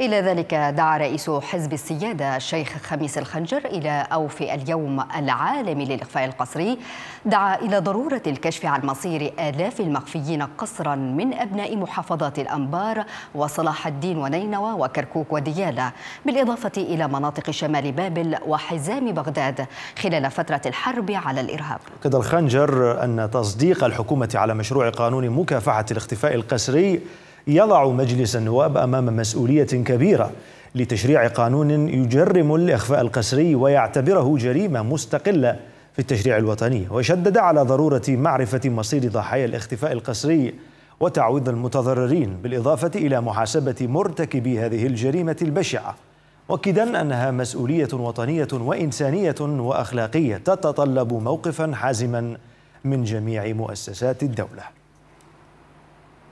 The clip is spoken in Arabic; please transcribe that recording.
إلى ذلك دعا رئيس حزب السيادة الشيخ خميس الخنجر إلى أوفي اليوم العالمي للإخفاء القسري. دعا إلى ضرورة الكشف عن مصير آلاف المخفيين قسرا من أبناء محافظات الأنبار وصلاح الدين ونينوى وكركوك وديالى بالإضافة إلى مناطق شمال بابل وحزام بغداد خلال فترة الحرب على الإرهاب. كذا الخنجر أن تصديق الحكومة على مشروع قانون مكافحة الاختفاء القسري يضع مجلس النواب أمام مسؤولية كبيرة لتشريع قانون يجرم الإخفاء القسري ويعتبره جريمة مستقلة في التشريع الوطني. وشدد على ضرورة معرفة مصير ضحايا الاختفاء القسري وتعويض المتضررين بالإضافة إلى محاسبة مرتكبي هذه الجريمة البشعة. مؤكدا أنها مسؤولية وطنية وإنسانية وأخلاقية تتطلب موقفا حازما من جميع مؤسسات الدولة.